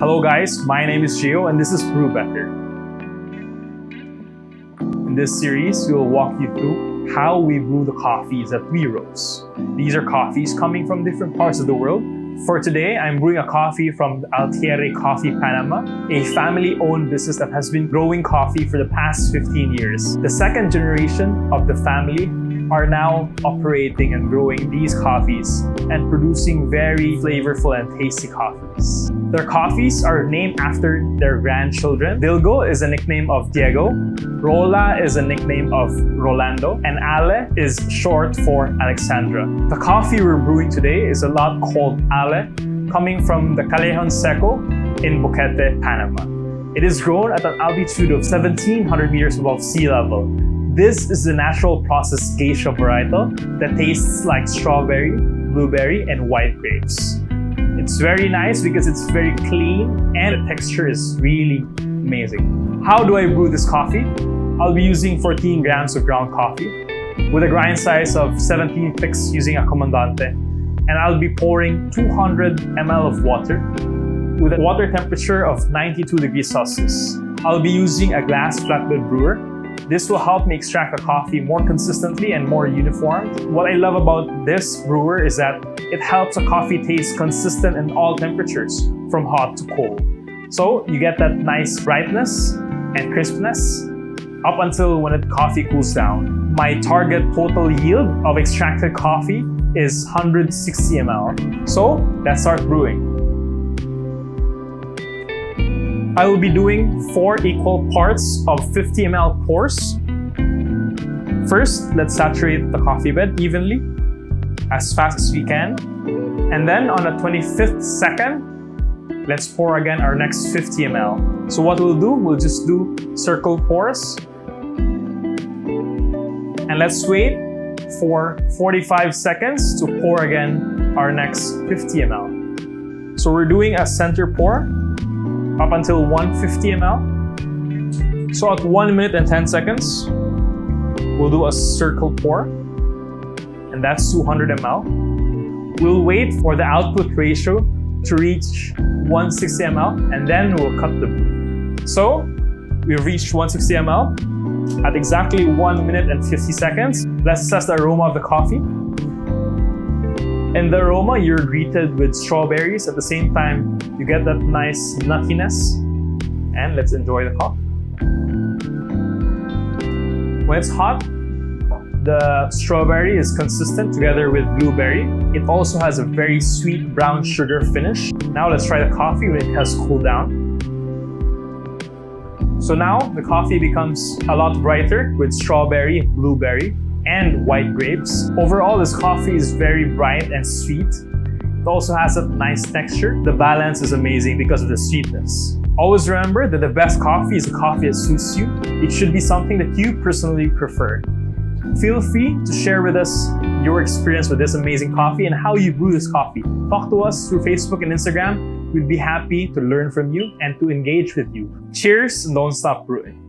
Hello guys, my name is Gio and this is Brew Better. In this series, we will walk you through how we brew the coffees that we roast. These are coffees coming from different parts of the world. For today, I'm brewing a coffee from Altieri Coffee Panama, a family-owned business that has been growing coffee for the past 15 years. The second generation of the family are now operating and growing these coffees and producing very flavorful and tasty coffees. Their coffees are named after their grandchildren. Dilgo is a nickname of Diego, Rola is a nickname of Rolando, and Ale is short for Alexandra. The coffee we're brewing today is a lot called Ale, coming from the Callejon Seco in Boquete, Panama. It is grown at an altitude of 1700 meters above sea level this is the natural processed geisha varietal that tastes like strawberry, blueberry, and white grapes. It's very nice because it's very clean and the texture is really amazing. How do I brew this coffee? I'll be using 14 grams of ground coffee with a grind size of 17 picks using a Comandante. And I'll be pouring 200 ml of water with a water temperature of 92 degrees Celsius. I'll be using a glass flatbed brewer this will help me extract the coffee more consistently and more uniform. What I love about this brewer is that it helps the coffee taste consistent in all temperatures, from hot to cold. So you get that nice brightness and crispness up until when the coffee cools down. My target total yield of extracted coffee is 160 ml. So let's start brewing. I will be doing four equal parts of 50 ml pours. First, let's saturate the coffee bed evenly, as fast as we can. And then on the 25th second, let's pour again our next 50 ml. So what we'll do, we'll just do circle pours. And let's wait for 45 seconds to pour again our next 50 ml. So we're doing a center pour up until 150 ml. So at 1 minute and 10 seconds, we'll do a circle pour, and that's 200 ml. We'll wait for the output ratio to reach 160 ml, and then we'll cut the brew. So we've reached 160 ml at exactly 1 minute and 50 seconds. Let's assess the aroma of the coffee. In the aroma, you're greeted with strawberries. At the same time, you get that nice nuttiness. And let's enjoy the coffee. When it's hot, the strawberry is consistent together with blueberry. It also has a very sweet brown sugar finish. Now let's try the coffee when it has cooled down. So now the coffee becomes a lot brighter with strawberry, blueberry, and white grapes. Overall, this coffee is very bright and sweet. It also has a nice texture. The balance is amazing because of the sweetness. Always remember that the best coffee is a coffee that suits you. It should be something that you personally prefer. Feel free to share with us your experience with this amazing coffee and how you brew this coffee. Talk to us through Facebook and Instagram. We'd be happy to learn from you and to engage with you. Cheers and don't stop brewing.